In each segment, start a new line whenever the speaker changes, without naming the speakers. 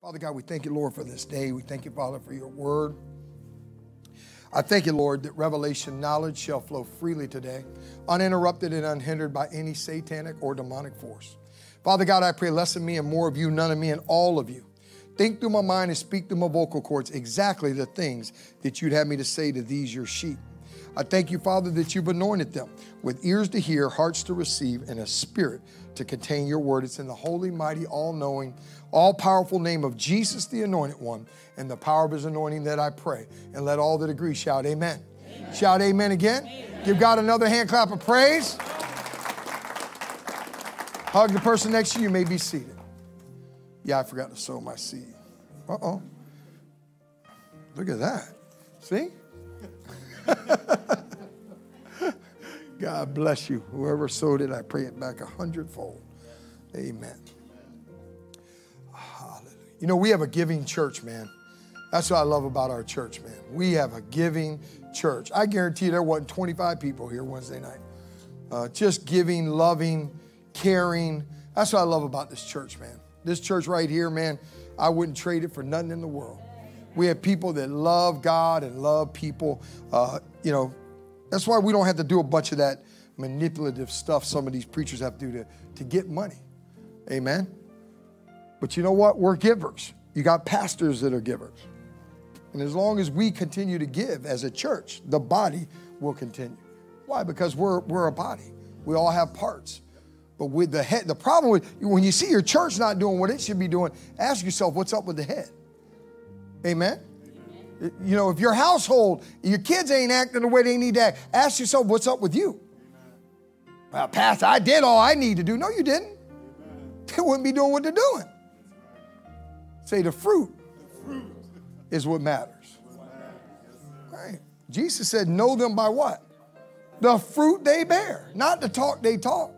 Father God, we thank you, Lord, for this day. We thank you, Father, for your word. I thank you, Lord, that revelation knowledge shall flow freely today, uninterrupted and unhindered by any satanic or demonic force. Father God, I pray less of me and more of you, none of me and all of you. Think through my mind and speak through my vocal cords exactly the things that you'd have me to say to these, your sheep. I thank you, Father, that you've anointed them with ears to hear, hearts to receive, and a spirit to contain your word. It's in the holy, mighty, all knowing, all powerful name of Jesus, the anointed one, and the power of his anointing that I pray. And let all that agree shout, Amen. amen. Shout, Amen again. Amen. Give God another hand clap of praise. Hug the person next to you. You may be seated. Yeah, I forgot to sow my seed. Uh oh. Look at that. See? God bless you. Whoever sowed it, I pray it back a hundredfold. Amen. Hallelujah. You know, we have a giving church, man. That's what I love about our church, man. We have a giving church. I guarantee you there wasn't 25 people here Wednesday night. Uh, just giving, loving, caring. That's what I love about this church, man. This church right here, man, I wouldn't trade it for nothing in the world. We have people that love God and love people. Uh, you know, that's why we don't have to do a bunch of that manipulative stuff some of these preachers have to do to, to get money. Amen. But you know what? We're givers. You got pastors that are givers. And as long as we continue to give as a church, the body will continue. Why? Because we're, we're a body. We all have parts. But with the head, the problem with when you see your church not doing what it should be doing, ask yourself what's up with the head. Amen. You know, if your household, your kids ain't acting the way they need to act, ask yourself, what's up with you? Well, Pastor, I did all I need to do. No, you didn't. They wouldn't be doing what they're doing. Say the fruit, the fruit. is what matters. Right. Jesus said, know them by what? The fruit they bear, not the talk they talk.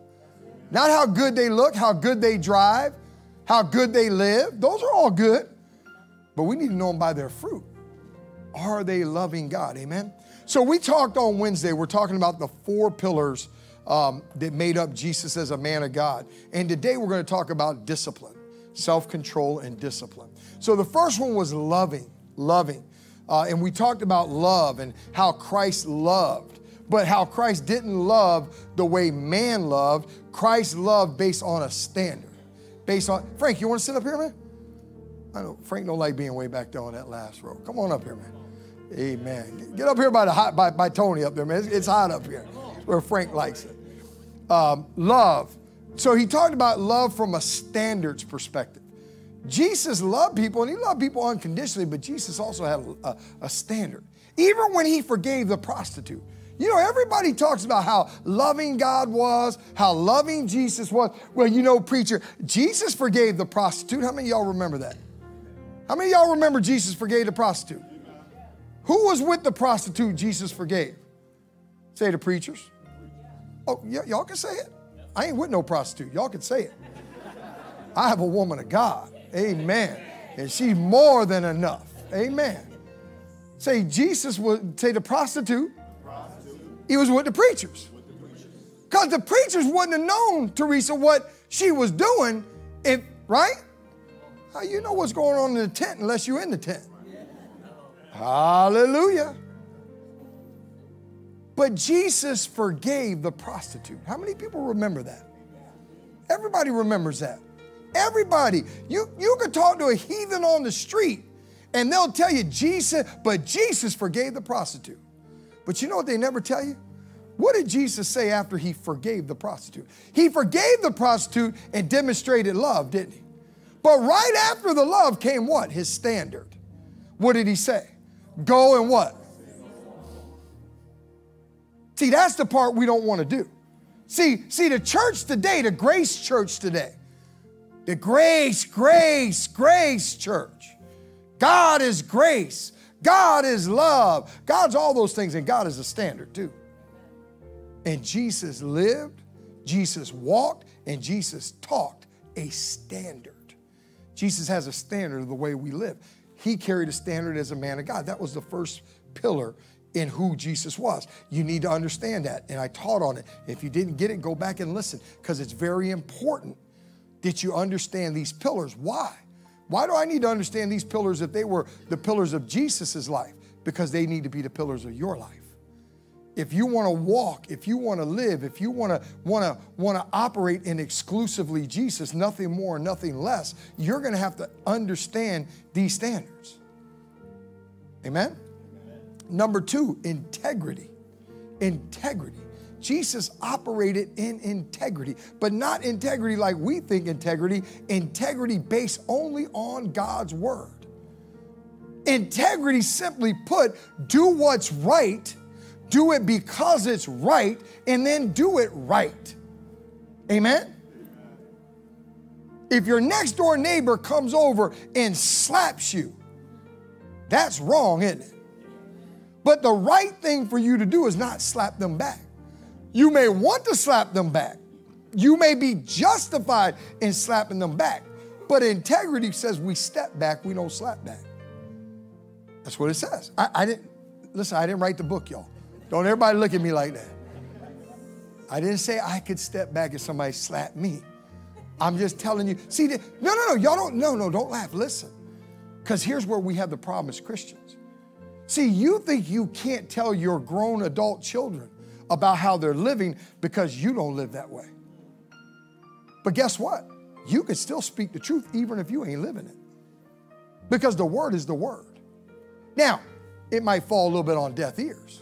Not how good they look, how good they drive, how good they live. Those are all good. But we need to know them by their fruit. Are they loving God? Amen. So we talked on Wednesday, we're talking about the four pillars um, that made up Jesus as a man of God. And today we're going to talk about discipline, self control, and discipline. So the first one was loving, loving. Uh, and we talked about love and how Christ loved, but how Christ didn't love the way man loved. Christ loved based on a standard. Based on, Frank, you want to sit up here, man? I know Frank don't like being way back there on that last row. Come on up here, man. Amen. Get up here by the hot, by, by Tony up there, man. It's, it's hot up here. where Frank likes it. Um, love. So he talked about love from a standards perspective. Jesus loved people and he loved people unconditionally, but Jesus also had a, a, a standard. Even when he forgave the prostitute. You know, everybody talks about how loving God was, how loving Jesus was. Well, you know, preacher, Jesus forgave the prostitute. How many y'all remember that? How many y'all remember Jesus forgave the prostitute? Who was with the prostitute Jesus forgave? Say the preachers. Oh, y'all can say it. I ain't with no prostitute. Y'all can say it. I have a woman of God. Amen. And she's more than enough. Amen. Say Jesus would say the prostitute. He was with the preachers. Because the preachers wouldn't have known, Teresa, what she was doing if, right? How you know what's going on in the tent unless you're in the tent? Hallelujah. But Jesus forgave the prostitute. How many people remember that? Everybody remembers that. Everybody. You, you could talk to a heathen on the street and they'll tell you Jesus, but Jesus forgave the prostitute. But you know what they never tell you? What did Jesus say after he forgave the prostitute? He forgave the prostitute and demonstrated love, didn't he? But right after the love came what? His standard. What did he say? Go and what? See, that's the part we don't want to do. See, see, the church today, the grace church today, the grace, grace, grace church. God is grace. God is love. God's all those things, and God is a standard too. And Jesus lived, Jesus walked, and Jesus talked a standard. Jesus has a standard of the way we live. He carried a standard as a man of God. That was the first pillar in who Jesus was. You need to understand that. And I taught on it. If you didn't get it, go back and listen because it's very important that you understand these pillars. Why? Why do I need to understand these pillars if they were the pillars of Jesus' life? Because they need to be the pillars of your life. If you want to walk, if you want to live, if you want to want to want to operate in exclusively Jesus, nothing more, nothing less, you're going to have to understand these standards. Amen. Amen. Number 2, integrity. Integrity. Jesus operated in integrity, but not integrity like we think integrity, integrity based only on God's word. Integrity, simply put, do what's right, do it because it's right, and then do it right. Amen? If your next door neighbor comes over and slaps you, that's wrong, isn't it? But the right thing for you to do is not slap them back. You may want to slap them back. You may be justified in slapping them back. But integrity says we step back, we don't slap back. That's what it says. I, I didn't, listen, I didn't write the book, y'all. Don't everybody look at me like that. I didn't say I could step back if somebody slapped me. I'm just telling you. See, no, no, no, y'all don't, no, no, don't laugh. Listen. Because here's where we have the problem as Christians. See, you think you can't tell your grown adult children about how they're living because you don't live that way. But guess what? You can still speak the truth even if you ain't living it. Because the word is the word. Now, it might fall a little bit on deaf ears.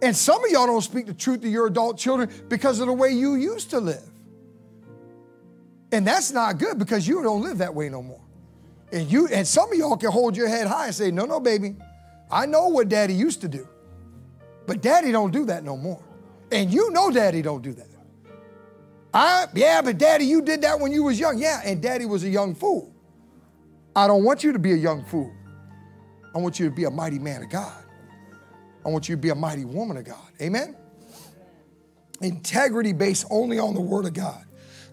And some of y'all don't speak the truth to your adult children because of the way you used to live. And that's not good because you don't live that way no more. And you and some of y'all can hold your head high and say, "No, no, baby. I know what daddy used to do. But daddy don't do that no more." And you know daddy don't do that. I, yeah, but daddy, you did that when you was young. Yeah, and daddy was a young fool. I don't want you to be a young fool. I want you to be a mighty man of God. I want you to be a mighty woman of God. Amen? Integrity based only on the word of God.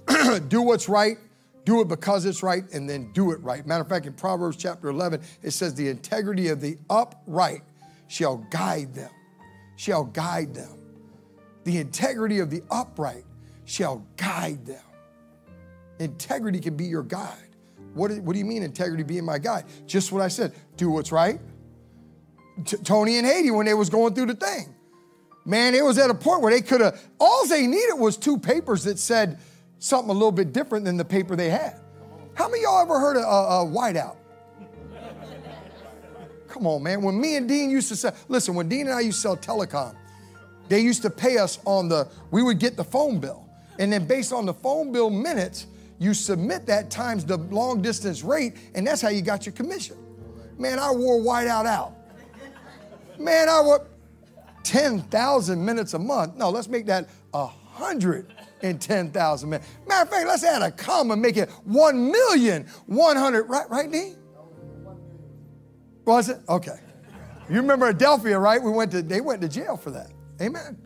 do what's right, do it because it's right, and then do it right. Matter of fact, in Proverbs chapter 11, it says, The integrity of the upright shall guide them, shall guide them. The integrity of the upright shall guide them. Integrity can be your guide. What, what do you mean, integrity being my guide? Just what I said do what's right. T- Tony and Haiti, when they was going through the thing, man, it was at a point where they could have, all they needed was two papers that said something a little bit different than the paper they had. How many y'all ever heard of a, a whiteout? Come on, man. When me and Dean used to sell, listen, when Dean and I used to sell telecom, they used to pay us on the, we would get the phone bill. And then based on the phone bill minutes, you submit that times the long distance rate, and that's how you got your commission. Man, I wore whiteout out. Man, I wore 10,000 minutes a month. No, let's make that 110,000 minutes. Matter of fact, let's add a comma make it 1,100,000, right, right, Dean? Was it? Okay. You remember Adelphia, right? We went to, they went to jail for that. Amen.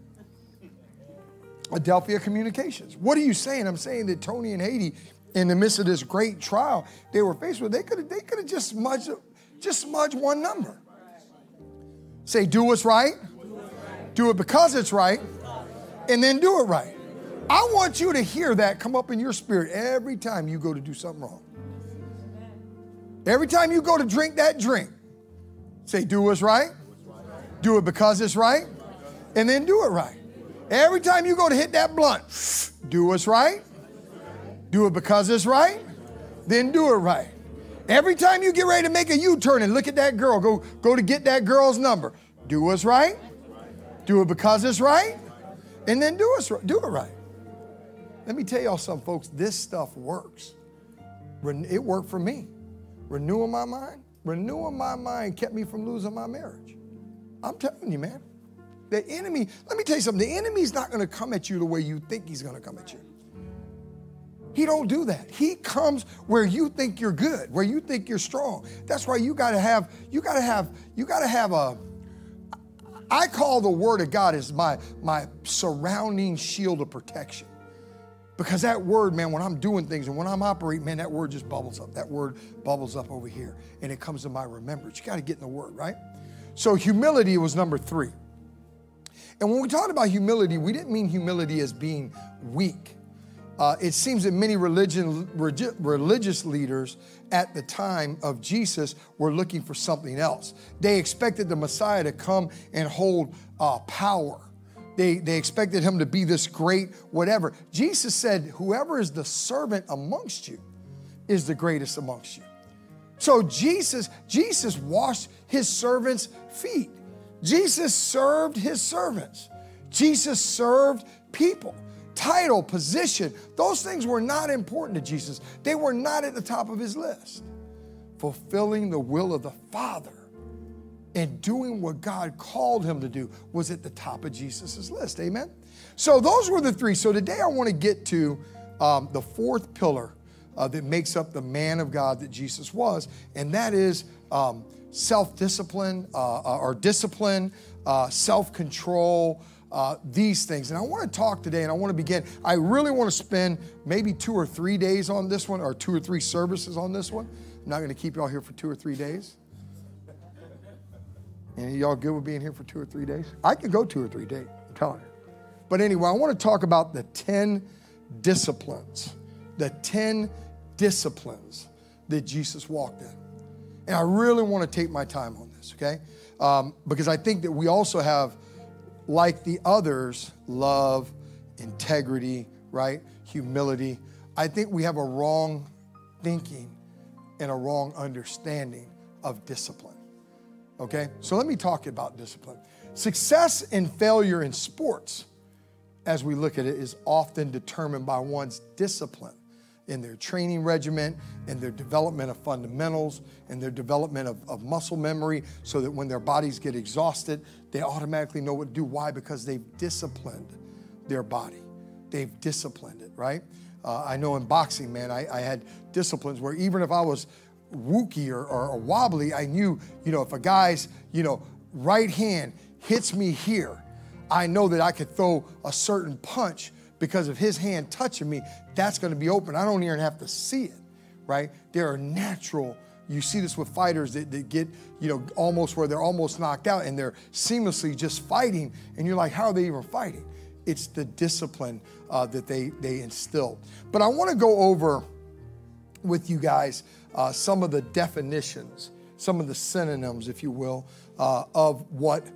Adelphia Communications. What are you saying? I'm saying that Tony and Haiti, in the midst of this great trial they were faced with, they could have they could have just smudged just smudged one number. Say, do what's right, do it because it's right, and then do it right. I want you to hear that come up in your spirit every time you go to do something wrong. Every time you go to drink that drink, say, do what's right, do it because it's right, and then do it right. Every time you go to hit that blunt, do what's right, do it because it's right, then do it right. Every time you get ready to make a U-turn and look at that girl, go, go to get that girl's number. Do what's right, do it because it's right, and then do, it, do it right. Let me tell y'all something, folks. This stuff works. It worked for me. Renewing my mind, renewing my mind kept me from losing my marriage. I'm telling you, man. The enemy, let me tell you something, the enemy's not going to come at you the way you think he's going to come at you. He don't do that. He comes where you think you're good, where you think you're strong. That's why you got to have you got to have you got to have a I call the word of God as my my surrounding shield of protection. Because that word, man, when I'm doing things and when I'm operating, man, that word just bubbles up. That word bubbles up over here and it comes to my remembrance. You got to get in the word, right? So humility was number 3. And when we talked about humility, we didn't mean humility as being weak. Uh, it seems that many religion, religious leaders at the time of Jesus were looking for something else. They expected the Messiah to come and hold uh, power. They, they expected him to be this great whatever. Jesus said, Whoever is the servant amongst you is the greatest amongst you. So Jesus, Jesus washed his servants' feet. Jesus served his servants. Jesus served people title, position, those things were not important to Jesus. They were not at the top of his list. Fulfilling the will of the Father and doing what God called him to do was at the top of Jesus' list. Amen? So those were the three. So today I want to get to um, the fourth pillar uh, that makes up the man of God that Jesus was, and that is um, self discipline uh, uh, or discipline, uh, self control uh, these things. And I want to talk today and I want to begin. I really want to spend maybe two or three days on this one or two or three services on this one. I'm not going to keep y'all here for two or three days. And y'all good with being here for two or three days? I could go two or three days, I'm telling you. But anyway, I want to talk about the 10 disciplines, the 10 disciplines that Jesus walked in. And I really want to take my time on this, okay? Um, because I think that we also have like the others, love, integrity, right? Humility. I think we have a wrong thinking and a wrong understanding of discipline. Okay? So let me talk about discipline. Success and failure in sports, as we look at it, is often determined by one's discipline in their training regimen, in their development of fundamentals, in their development of, of muscle memory, so that when their bodies get exhausted, they automatically know what to do. Why? Because they've disciplined their body. They've disciplined it, right? Uh, I know in boxing, man, I, I, had disciplines where even if I was wooky or, or, or wobbly, I knew, you know, if a guy's, you know, right hand hits me here, I know that I could throw a certain punch because of his hand touching me, that's going to be open. I don't even have to see it, right? There are natural. You see this with fighters that, that get, you know, almost where they're almost knocked out and they're seamlessly just fighting, and you're like, how are they even fighting? It's the discipline uh, that they they instill. But I want to go over with you guys uh, some of the definitions, some of the synonyms, if you will, uh, of what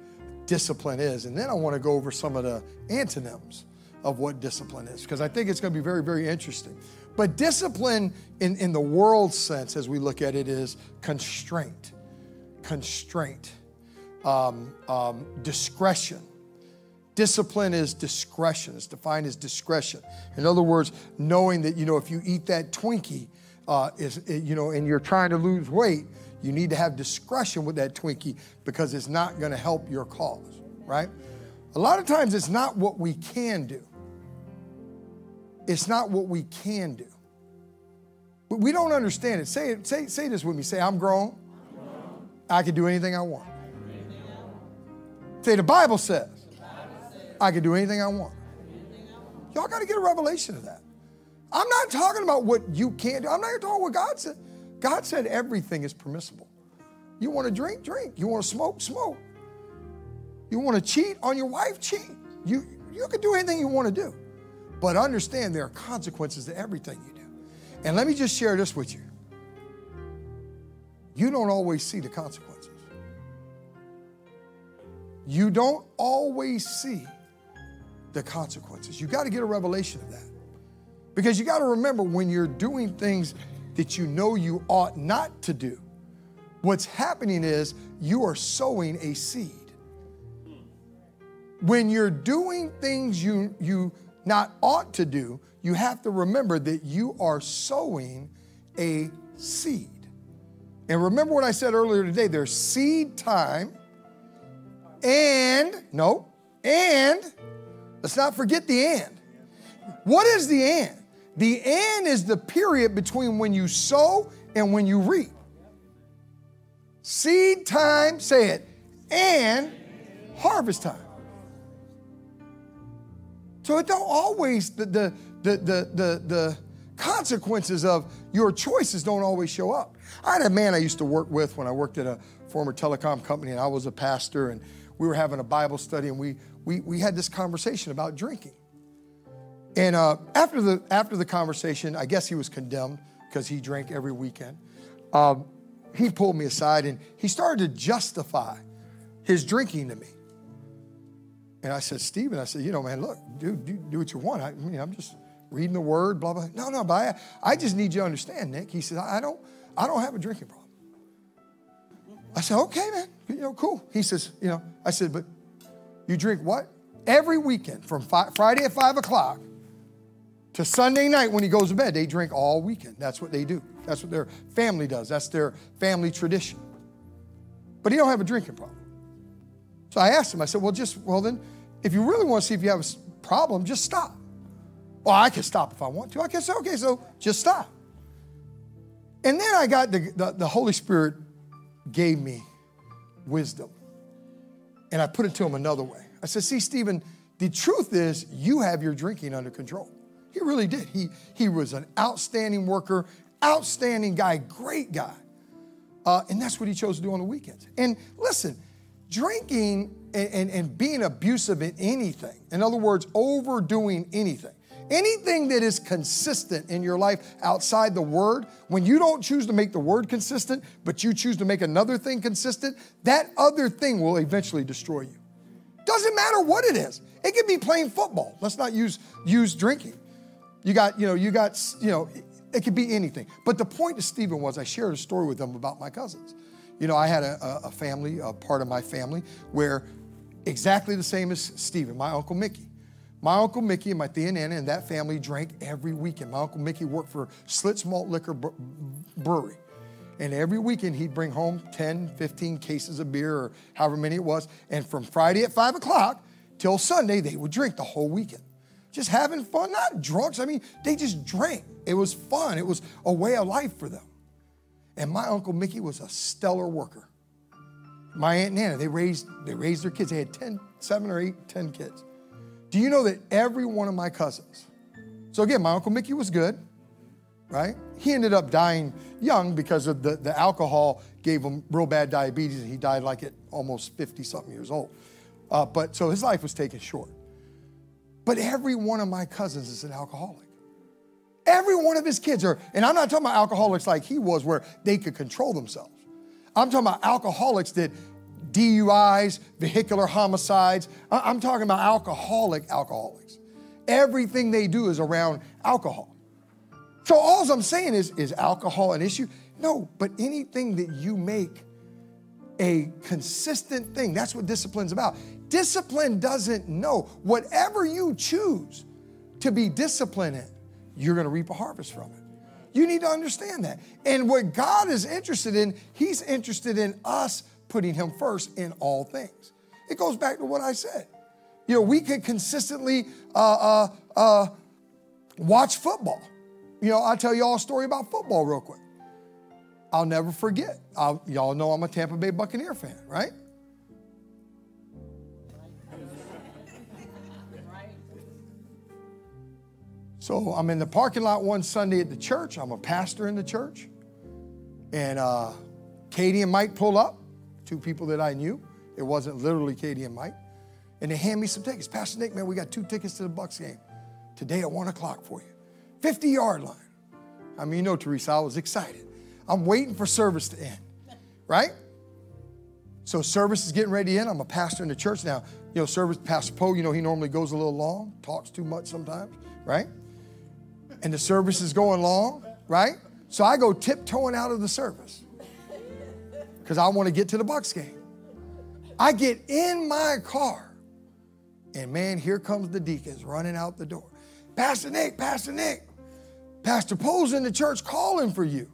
discipline is, and then I want to go over some of the antonyms of what discipline is, because I think it's going to be very, very interesting. But discipline in, in the world sense, as we look at it, is constraint, constraint, um, um, discretion. Discipline is discretion. It's defined as discretion. In other words, knowing that, you know, if you eat that Twinkie, uh, is, you know, and you're trying to lose weight, you need to have discretion with that Twinkie because it's not going to help your cause, right? A lot of times it's not what we can do. It's not what we can do. But we don't understand it. Say say, say this with me. Say, I'm grown. I'm grown. I can do anything I want. Say the Bible says, the Bible says I can do anything I want. Y'all got to get a revelation of that. I'm not talking about what you can't do. I'm not even talking what God said. God said everything is permissible. You want to drink, drink. You want to smoke, smoke. You want to cheat on your wife, cheat. You, you can do anything you want to do. But understand there are consequences to everything you do. And let me just share this with you. You don't always see the consequences. You don't always see the consequences. You got to get a revelation of that. Because you got to remember when you're doing things that you know you ought not to do, what's happening is you are sowing a seed. When you're doing things you, you not ought to do, you have to remember that you are sowing a seed. And remember what I said earlier today there's seed time and, no, and, let's not forget the and. What is the and? The and is the period between when you sow and when you reap. Seed time, say it, and harvest time. So it don't always, the, the, the, the, the, consequences of your choices don't always show up. I had a man I used to work with when I worked at a former telecom company and I was a pastor and we were having a Bible study and we, we, we had this conversation about drinking. And uh, after, the, after the conversation, I guess he was condemned because he drank every weekend. Um, he pulled me aside and he started to justify his drinking to me. And I said, Stephen, I said, you know, man, look, dude, do, do what you want. I, mean, I'm just reading the word, blah, blah. No, no, but I, I just need you to understand, Nick. He said, I don't, I don't have a drinking problem. I said, okay, man, you know, cool. He says, you know, I said, but you drink what? Every weekend from Friday at five o'clock to Sunday night when he goes to bed, they drink all weekend. That's what they do. That's what their family does. That's their family tradition. But he don't have a drinking problem. So I asked him, I said, well, just, well then, if you really want to see if you have a problem, just stop. Well, I can stop if I want to. I can say, okay, so just stop. And then I got the, the, the Holy Spirit gave me wisdom. And I put it to him another way. I said, see, Stephen, the truth is you have your drinking under control. He really did. He, he was an outstanding worker, outstanding guy, great guy. Uh, and that's what he chose to do on the weekends. And listen, drinking and, and, and being abusive in anything, in other words, overdoing anything, anything that is consistent in your life outside the word, when you don't choose to make the word consistent, but you choose to make another thing consistent, that other thing will eventually destroy you. Doesn't matter what it is. It could be playing football. Let's not use use drinking. You got, you know, you got, you know, it could be anything. But the point to Stephen was I shared a story with him about my cousins. You know, I had a, a family, a part of my family, where exactly the same as Stephen, my Uncle Mickey. My Uncle Mickey and my Thea Nana and that family drank every weekend. My Uncle Mickey worked for Schlitz Malt Liquor Brewery. And every weekend he'd bring home 10, 15 cases of beer or however many it was. And from Friday at 5 o'clock till Sunday, they would drink the whole weekend. Just having fun, not drunks. I mean, they just drank. It was fun, it was a way of life for them. And my Uncle Mickey was a stellar worker. My Aunt Nana, they raised, they raised their kids. They had 10, seven or eight, 10 kids. Do you know that every one of my cousins, so again, my Uncle Mickey was good, right? He ended up dying young because of the, the alcohol gave him real bad diabetes and he died like at almost 50 something years old. Uh, but so his life was taken short. But every one of my cousins is an alcoholic. Every one of his kids are, and I'm not talking about alcoholics like he was, where they could control themselves. I'm talking about alcoholics that DUIs, vehicular homicides. I'm talking about alcoholic alcoholics. Everything they do is around alcohol. So all I'm saying is, is alcohol an issue? No, but anything that you make a consistent thing, that's what discipline's about. Discipline doesn't know. Whatever you choose to be disciplined in, you're going to reap a harvest from it. You need to understand that. And what God is interested in, He's interested in us putting Him first in all things. It goes back to what I said. You know, we could consistently uh, uh, uh, watch football. You know, I'll tell you all a story about football real quick. I'll never forget. I'll, y'all know I'm a Tampa Bay Buccaneer fan, right? So I'm in the parking lot one Sunday at the church. I'm a pastor in the church. And uh, Katie and Mike pull up, two people that I knew. It wasn't literally Katie and Mike. And they hand me some tickets. Pastor Nick, man, we got two tickets to the Bucs game today at one o'clock for you. 50 yard line. I mean, you know, Teresa, I was excited. I'm waiting for service to end, right? So service is getting ready to end. I'm a pastor in the church now. You know, service, Pastor Poe, you know, he normally goes a little long, talks too much sometimes, right? And the service is going long, right? So I go tiptoeing out of the service because I want to get to the Bucs game. I get in my car, and man, here comes the deacons running out the door. Pastor Nick, Pastor Nick, Pastor Poe's in the church calling for you.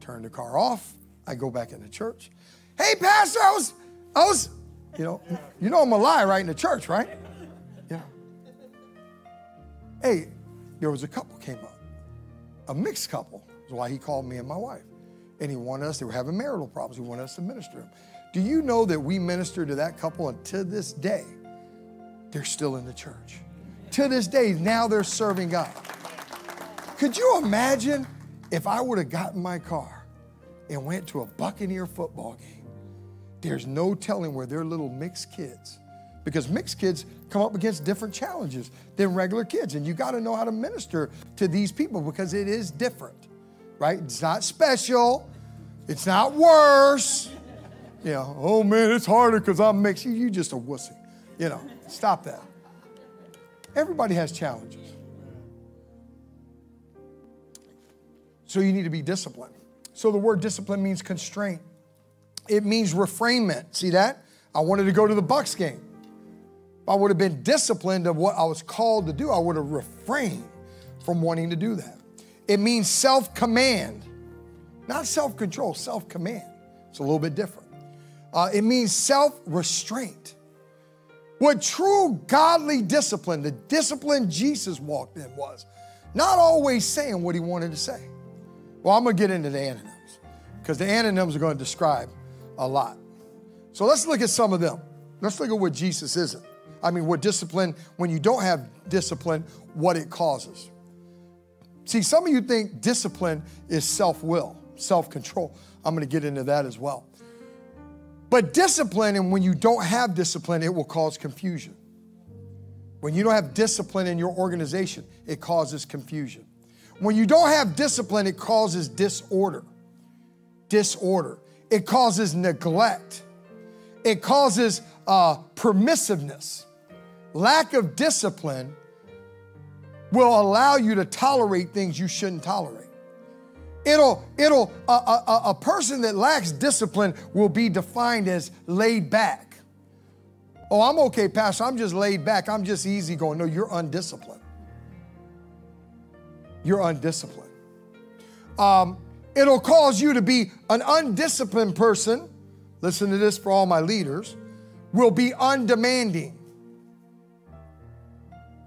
Turn the car off. I go back in the church. Hey, Pastor, I was, I was, you know, you know I'm a lie right in the church, right? Hey, there was a couple came up, a mixed couple. That's why he called me and my wife. And he wanted us, they were having marital problems. He wanted us to minister to them. Do you know that we minister to that couple and to this day, they're still in the church? To this day, now they're serving God. Could you imagine if I would have gotten my car and went to a Buccaneer football game? There's no telling where their little mixed kids, because mixed kids come up against different challenges than regular kids. And you got to know how to minister to these people because it is different, right? It's not special, it's not worse. You know, oh man, it's harder because I'm mixed. You just a wussy. You know, stop that. Everybody has challenges. So you need to be disciplined. So the word discipline means constraint. It means refrainment. See that? I wanted to go to the Bucs game. If I would have been disciplined of what I was called to do, I would have refrained from wanting to do that. It means self command, not self control, self command. It's a little bit different. Uh, it means self restraint. What true godly discipline, the discipline Jesus walked in, was not always saying what he wanted to say. Well, I'm going to get into the antonyms because the antonyms are going to describe a lot. So let's look at some of them. Let's look at what Jesus isn't. I mean, what discipline, when you don't have discipline, what it causes. See, some of you think discipline is self will, self control. I'm going to get into that as well. But discipline, and when you don't have discipline, it will cause confusion. When you don't have discipline in your organization, it causes confusion. When you don't have discipline, it causes disorder. Disorder. It causes neglect. It causes uh, permissiveness. Lack of discipline will allow you to tolerate things you shouldn't tolerate. It'll, it'll, a, a, a person that lacks discipline will be defined as laid back. Oh, I'm okay, Pastor. I'm just laid back. I'm just easy going. No, you're undisciplined. You're undisciplined. Um, it'll cause you to be an undisciplined person. Listen to this for all my leaders. Will be undemanding.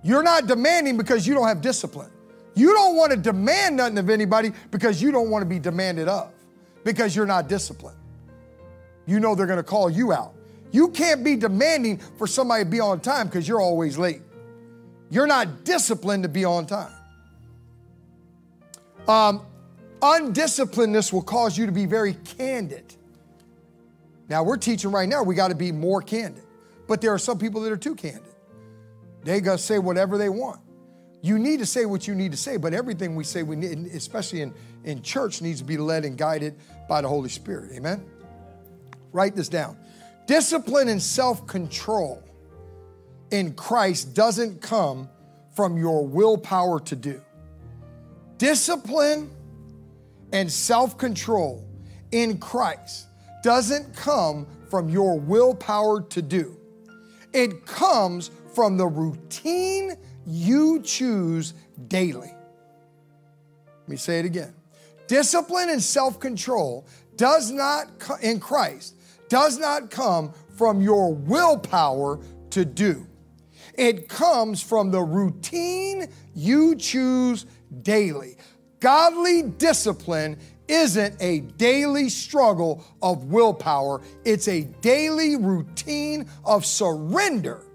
You're not demanding because you don't have discipline. You don't want to demand nothing of anybody because you don't want to be demanded of, because you're not disciplined. You know they're going to call you out. You can't be demanding for somebody to be on time because you're always late. You're not disciplined to be on time. Um, undisciplinedness will cause you to be very candid. Now, we're teaching right now, we got to be more candid. But there are some people that are too candid. They got to say whatever they want. You need to say what you need to say, but everything we say, we need, especially in, in church, needs to be led and guided by the Holy Spirit. Amen? Write this down. Discipline and self control in Christ doesn't come from your willpower to do. Discipline and self control in Christ doesn't come from your willpower to do, it comes from the routine you choose daily. Let me say it again. Discipline and self control does not, in Christ, does not come from your willpower to do. It comes from the routine you choose daily. Godly discipline isn't a daily struggle of willpower, it's a daily routine of surrender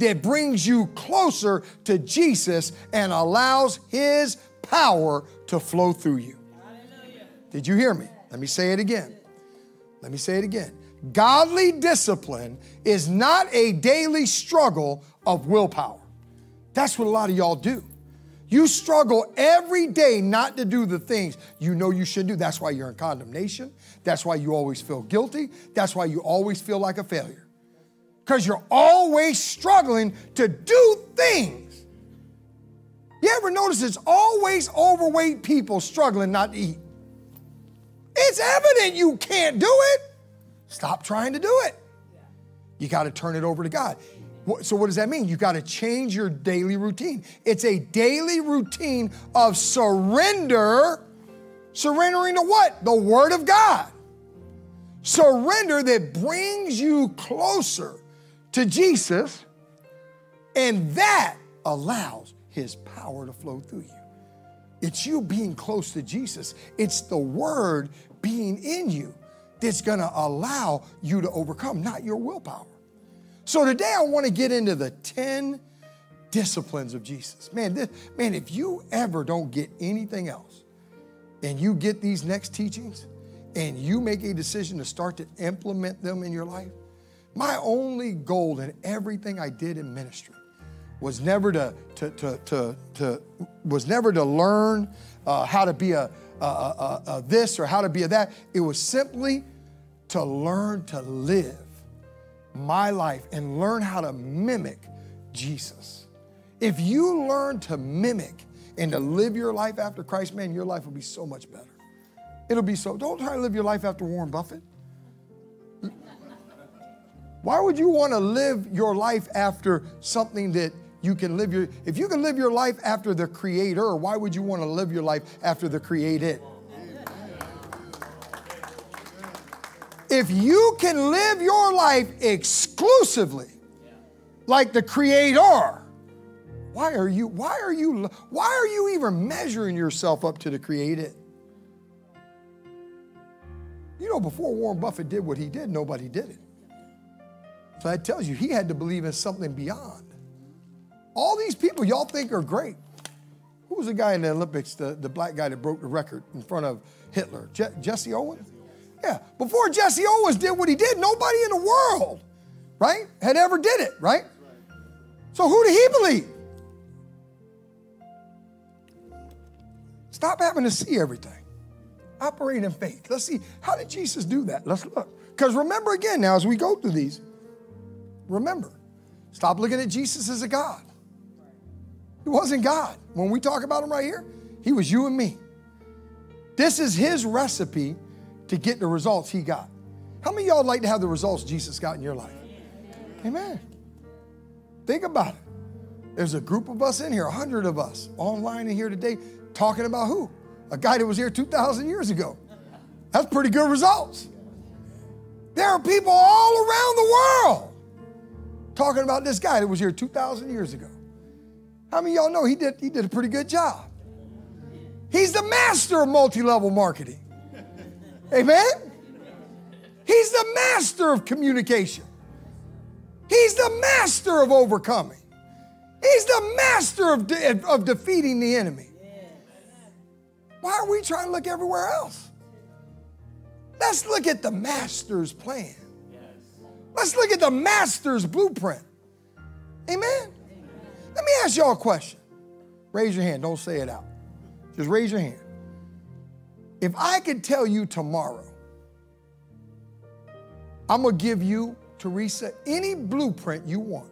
that brings you closer to Jesus and allows His power to flow through you. Hallelujah. Did you hear me? Let me say it again. Let me say it again. Godly discipline is not a daily struggle of willpower. That's what a lot of y'all do. You struggle every day not to do the things you know you should do. That's why you're in condemnation. That's why you always feel guilty. That's why you always feel like a failure because you're always struggling to do things. You ever notice it's always overweight people struggling not to eat? It's evident you can't do it. Stop trying to do it. You got to turn it over to God. So, what does that mean? You got to change your daily routine. It's a daily routine of surrender. Surrendering to what? The Word of God. Surrender that brings you closer to Jesus, and that allows his power to flow through you. It's you being close to Jesus, it's the word being in you that's gonna allow you to overcome, not your willpower. So today I wanna get into the 10 disciplines of Jesus. Man, this, man, if you ever don't get anything else and you get these next teachings and you make a decision to start to implement them in your life, my only goal in everything I did in ministry was never to, to, to, to, to was never to learn uh, how to be a, a, a, a this or how to be a that. It was simply to learn to live my life and learn how to mimic Jesus. If you learn to mimic and to live your life after Christ, man, your life will be so much better. It'll be so. Don't try to live your life after Warren Buffett. Why would you want to live your life after something that you can live your if you can live your life after the creator, why would you want to live your life after the created? If you can live your life exclusively like the creator, why are you why are you why are you even measuring yourself up to the created? You know, before Warren Buffett did what he did, nobody did it. So that tells you he had to believe in something beyond. All these people y'all think are great. Who was the guy in the Olympics, the, the black guy that broke the record in front of Hitler? Je- Jesse Owens? Yeah, before Jesse Owens did what he did, nobody in the world, right, had ever did it, right? So who did he believe? Stop having to see everything. Operate in faith. Let's see, how did Jesus do that? Let's look. Because remember again now, as we go through these, remember, stop looking at Jesus as a God. He wasn't God. When we talk about him right here, he was you and me. This is his recipe to get the results he got. How many y'all like to have the results Jesus got in your life? Amen. Think about it. There's a group of us in here, a hundred of us online in here today, talking about who? A guy that was here 2,000 years ago. That's pretty good results. There are people all around the world talking about this guy that was here 2,000 years ago. How many y'all know he did, he did a pretty good job? He's the master of multi level marketing. Amen? He's the master of communication. He's the master of overcoming. He's the master of, de- of defeating the enemy. Why are we trying to look everywhere else? Let's look at the master's plan. Let's look at the master's blueprint. Amen? Let me ask y'all a question. Raise your hand, don't say it out. Just raise your hand. If I could tell you tomorrow, I'm gonna give you, Teresa, any blueprint you want,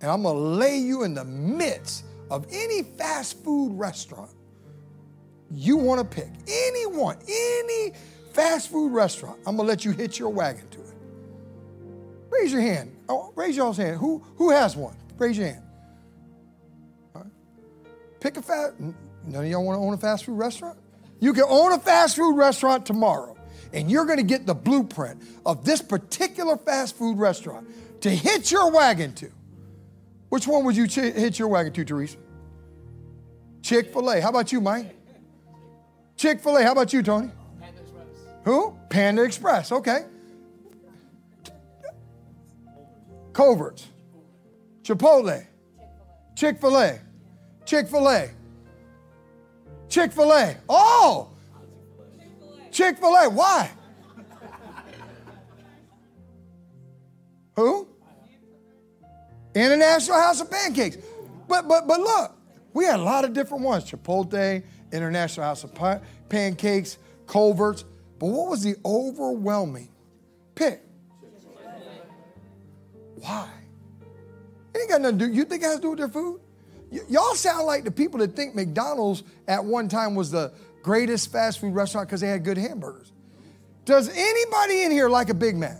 and I'm gonna lay you in the midst of any fast food restaurant you wanna pick, any one, any fast food restaurant, I'm gonna let you hitch your wagon to it. Raise your hand. Oh, raise y'all's hand. Who, who has one? Raise your hand. All right. Pick a fast, none of y'all wanna own a fast food restaurant? You can own a fast food restaurant tomorrow, and you're gonna get the blueprint of this particular fast food restaurant to hitch your wagon to. Which one would you ch- hitch your wagon to, Teresa? Chick fil A. How about you, Mike? Chick fil A. How about you, Tony? Panda Express. Who? Panda Express. Okay. Culver's. Chipotle. Chick fil A. Chick fil A. Chick fil A. Oh! Chick fil A. Why? Who? International House of Pancakes. But but but look, we had a lot of different ones. Chipotle, International House of pa- Pancakes, Culver's. But what was the overwhelming pick? Why? It ain't got nothing to do. You think it has to do with their food? Y- y'all sound like the people that think McDonald's at one time was the greatest fast food restaurant because they had good hamburgers. Does anybody in here like a Big Mac?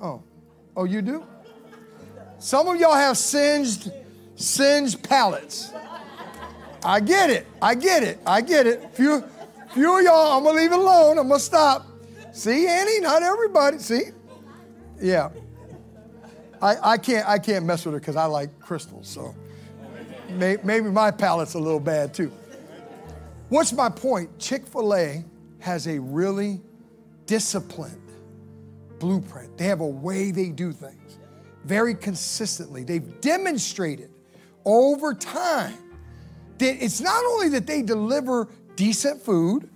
Oh, oh, you do? Some of y'all have singed, singed palates. I get it. I get it. I get it. Few, few of y'all, I'm gonna leave it alone. I'm gonna stop. See, Annie, not everybody. See? Yeah. I, I can't I can't mess with her because I like Krystals, so may, maybe my palate's a little bad too. What's my point? Chick-fil-A has a really disciplined blueprint. They have a way they do things very consistently. They've demonstrated over time that it's not only that they deliver decent food,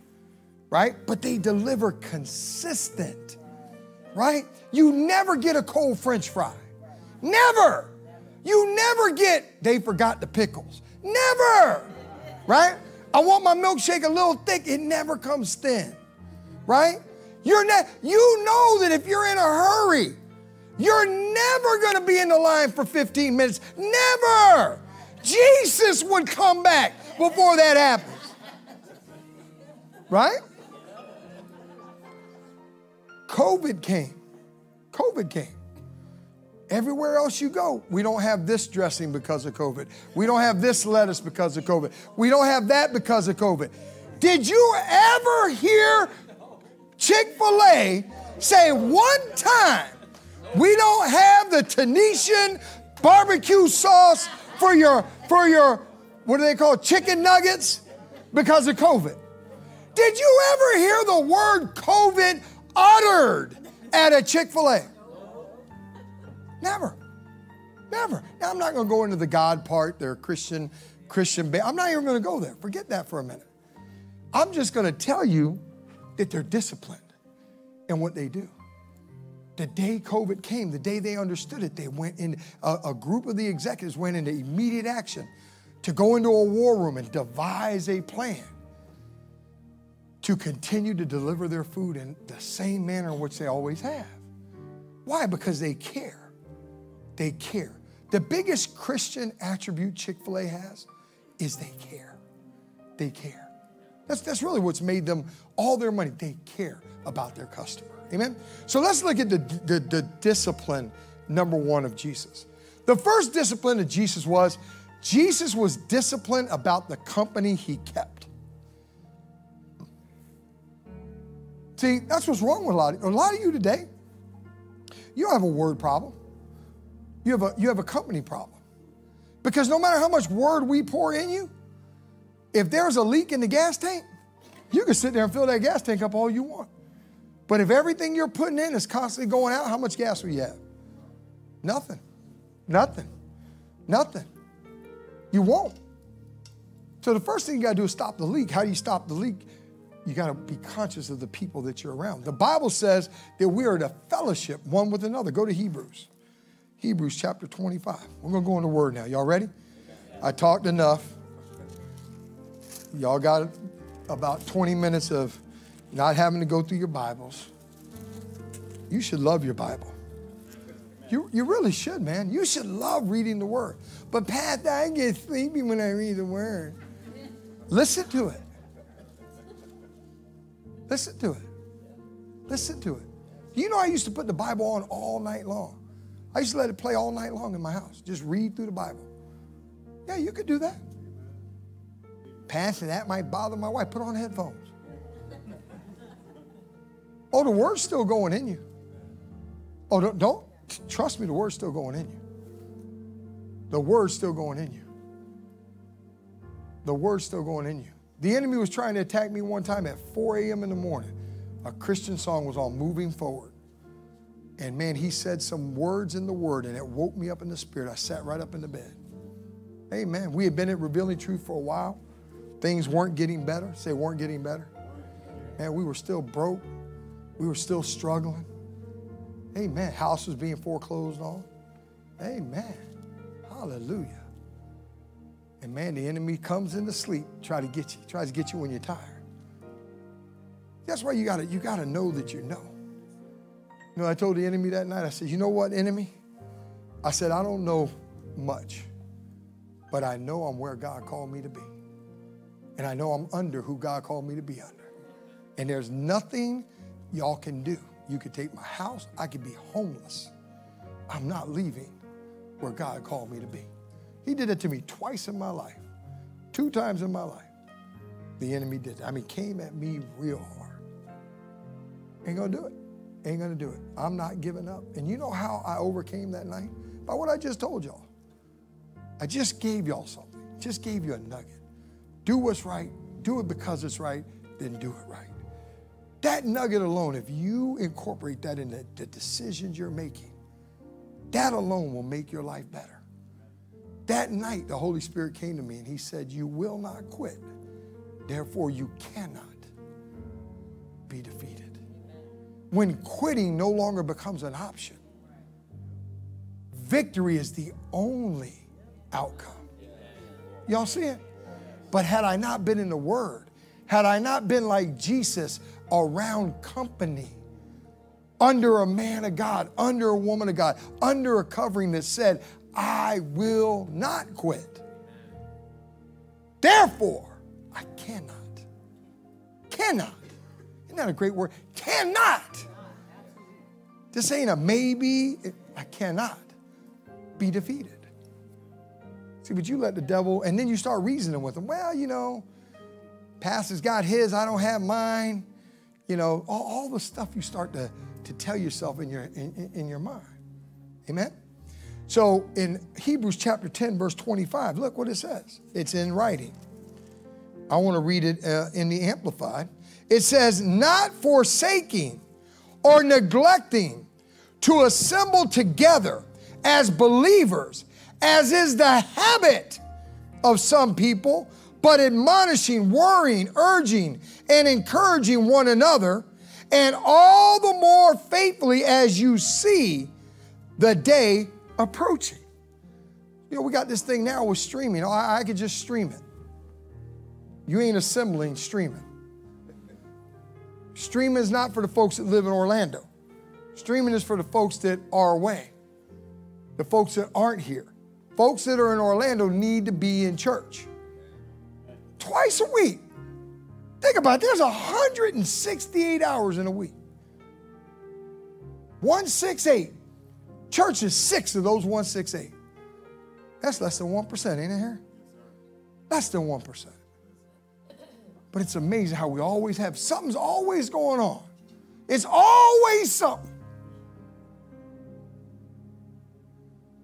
right? But they deliver consistent, right? You never get a cold french fry. Never. You never get, they forgot the pickles. Never, right? I want my milkshake a little thick. It never comes thin, right? You're not, you know that if you're in a hurry, you're never going to be in the line for 15 minutes. Never. Jesus would come back before that happens. Right? COVID came. COVID came. Everywhere else you go, we don't have this dressing because of COVID. We don't have this lettuce because of COVID. We don't have that because of COVID. Did you ever hear Chick fil A say one time, we don't have the Polynesian barbecue sauce for your, for your, what do they call chicken nuggets because of COVID? Did you ever hear the word COVID uttered at a Chick fil A? Never. Never. Now, I'm not going to go into the God part, their Christian, Christian. I'm not even going to go there. Forget that for a minute. I'm just going to tell you that they're disciplined in what they do. The day COVID came, the day they understood it, they went in, a, a group of the executives went into immediate action to go into a war room and devise a plan to continue to deliver their food in the same manner in which they always have. Why? Because they care. They care. The biggest Christian attribute Chick fil A has is they care. They care. That's, that's really what's made them all their money. They care about their customer. Amen? So let's look at the, the, the discipline, number one, of Jesus. The first discipline of Jesus was Jesus was disciplined about the company he kept. See, that's what's wrong with a lot of, a lot of you today. You don't have a word problem. You have a, you have a company problem. Because no matter how much word we pour in you, if there's a leak in the gas tank, you can sit there and fill that gas tank up all you want. But if everything you're putting in is constantly going out, how much gas will you have? Nothing. Nothing. Nothing. You won't. So the first thing you got to do is stop the leak. How do you stop the leak? You got to be conscious of the people that you're around. The Bible says that we are to fellowship one with another. Go to Hebrews. Hebrews chapter 25. We're going to go in the word now. Y'all ready? I talked enough. Y'all got about 20 minutes of not having to go through your Bibles. You should love your Bible. You, you really should, man. You should love reading the Word. But, Pat, I get sleepy when I read the Word. Listen to it. Listen to it. Listen to it. You know, I used to put the Bible on all night long. I used to let it play all night long in my house. Just read through the Bible. Yeah, you could do that. Pastor, that might bother my wife. Put on headphones. Oh, the word's still going in you. Oh, don't, don't trust me, the word's still going in you. The word's still going in you. The word's still going in you. The enemy was trying to attack me one time at 4 a.m. in the morning. A Christian song was on Moving Forward. And man, he said some words in the word, and it woke me up in the spirit. I sat right up in the bed. Hey, Amen. We had been at Revealing Truth for a while. Things weren't getting better. Say, weren't getting better. Man, we were still broke. We were still struggling. Hey, Amen. House was being foreclosed on. Hey, Amen. Hallelujah. And man, the enemy comes into sleep, try to get you, tries to get you when you're tired. That's why you gotta, you gotta know that you know. You know, I told the enemy that night, I said, you know what, enemy? I said, I don't know much, but I know I'm where God called me to be. And I know I'm under who God called me to be under. And there's nothing y'all can do. You could take my house, I could be homeless. I'm not leaving where God called me to be. He did it to me twice in my life, two times in my life. The enemy did it. I mean, came at me real hard. Ain't gonna do it. Ain't gonna do it. I'm not giving up. And you know how I overcame that night? By what I just told y'all. I just gave y'all something, just gave you a nugget. Do what's right, do it because it's right, then do it right. That nugget alone, if you incorporate that in the, the decisions you're making, that alone will make your life better. That night, the Holy Spirit came to me and He said, You will not quit. Therefore, you cannot be defeated. When quitting no longer becomes an option, victory is the only outcome. Y'all see it? But had I not been in the Word, had I not been like Jesus around company, under a man of God, under a woman of God, under a covering that said, I will not quit. Therefore, I cannot. Cannot. That a great word? Cannot. This ain't a maybe. I cannot be defeated. See, but you let the devil, and then you start reasoning with him. Well, you know, Pastor's got his, I don't have mine. You know, all, all the stuff you start to, to tell yourself in your, in, in your mind. Amen? So in Hebrews chapter 10, verse 25, look what it says. It's in writing. I want to read it uh, in the Amplified. It says, not forsaking or neglecting to assemble together as believers, as is the habit of some people, but admonishing, worrying, urging, and encouraging one another, and all the more faithfully as you see the day approaching. You know, we got this thing now with streaming. Oh, I, I could just stream it. You ain't assembling streaming. Streaming is not for the folks that live in Orlando. Streaming is for the folks that are away, the folks that aren't here. Folks that are in Orlando need to be in church twice a week. Think about it, there's 168 hours in a week. 168. Church is six of those 168. That's less than 1%, ain't it here? Less than 1%. But it's amazing how we always have something's always going on. It's always something.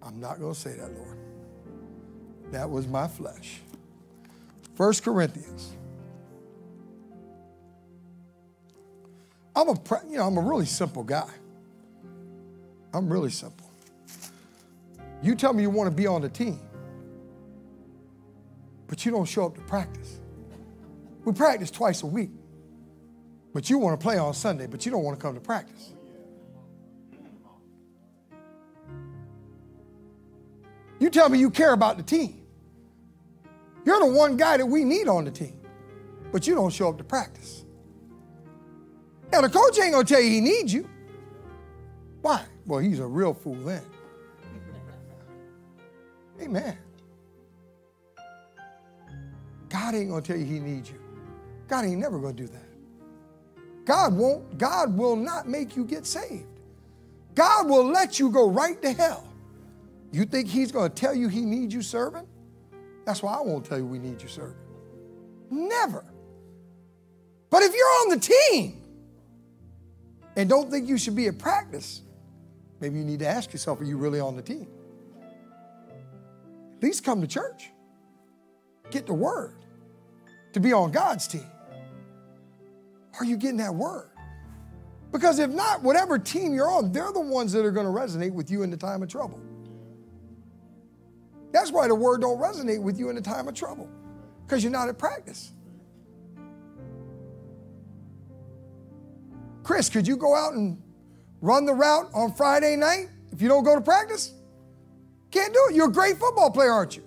I'm not going to say that, Lord. That was my flesh. First Corinthians. I'm a, you know, I'm a really simple guy. I'm really simple. You tell me you want to be on the team, but you don't show up to practice. We practice twice a week, but you want to play on Sunday, but you don't want to come to practice. You tell me you care about the team. You're the one guy that we need on the team, but you don't show up to practice. Now, the coach ain't going to tell you he needs you. Why? Well, he's a real fool then. Amen. God ain't going to tell you he needs you. God ain't never going to do that. God won't, God will not make you get saved. God will let you go right to hell. You think he's going to tell you he needs you serving? That's why I won't tell you we need you serving. Never. But if you're on the team and don't think you should be at practice, maybe you need to ask yourself, are you really on the team? At least come to church. Get the word to be on God's team. Are you getting that word? Because if not, whatever team you're on, they're the ones that are going to resonate with you in the time of trouble. That's why the word don't resonate with you in the time of trouble, because you're not at practice. Chris, could you go out and run the route on Friday night if you don't go to practice? Can't do it. You're a great football player, aren't you?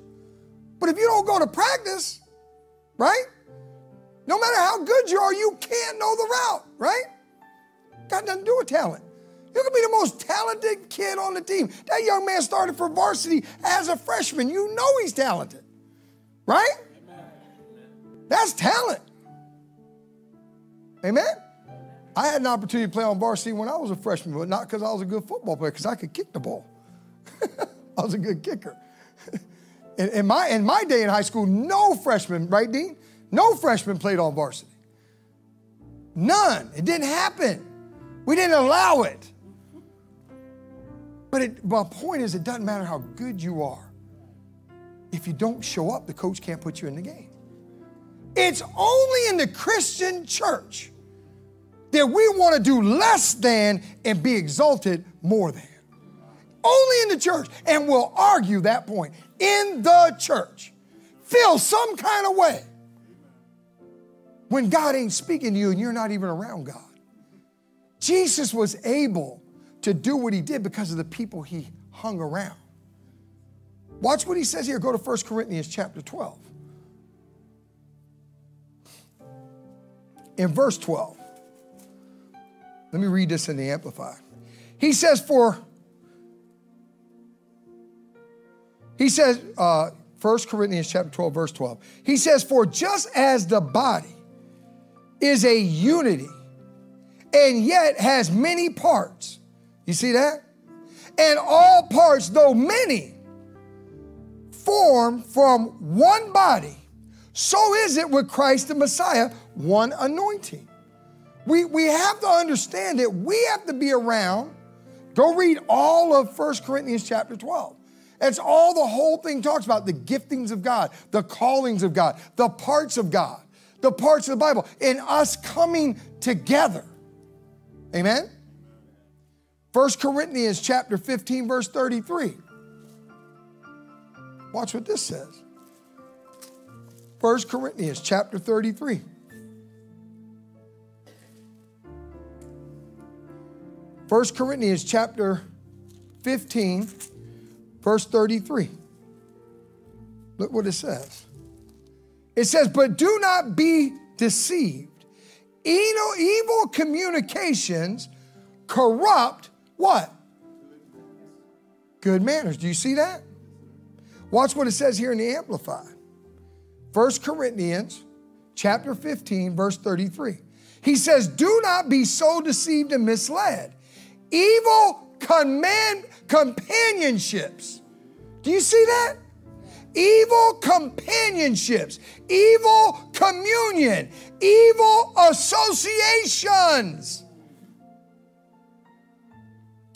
But if you don't go to practice, right? No matter how good you are, you can't know the route, right? Got nothing to do with talent. You could be the most talented kid on the team. That young man started for varsity as a freshman. You know he's talented, right? That's talent. Amen? I had an opportunity to play on varsity when I was a freshman, but not because I was a good football player, because I could kick the ball. I was a good kicker. in, in, my, in my day in high school, no freshman, right, Dean? No freshman played on varsity. None. It didn't happen. We didn't allow it. But it, my point is, it doesn't matter how good you are. If you don't show up, the coach can't put you in the game. It's only in the Christian church that we want to do less than and be exalted more than. Only in the church. And we'll argue that point in the church. Feel some kind of way when God ain't speaking to you and you're not even around God. Jesus was able to do what he did because of the people he hung around. Watch what he says here. Go to 1 Corinthians chapter 12. In verse 12, let me read this in the Amplified. He says, For, he says, uh, 1 Corinthians chapter 12, verse 12. He says, For just as the body is a unity and yet has many parts, you see that? And all parts, though many, form from one body, so is it with Christ the Messiah, one anointing. We, we have to understand that we have to be around. Go read all of 1 Corinthians chapter 12. That's all the whole thing talks about the giftings of God, the callings of God, the parts of God, the parts of the Bible, and us coming together. Amen? 1 Corinthians chapter 15, verse 33. Watch what this says. 1 Corinthians chapter 33. First Corinthians chapter 15, verse 33. Look what it says. It says, But do not be deceived. Evil, communications corrupt what? Good manners. Do you see that? Watch what it says here in the Amplified. 1 Corinthians chapter 15, verse 33. He says, Do not be so deceived and misled. Evil command companionships. Do you see that? Evil companionships, evil communion, evil associations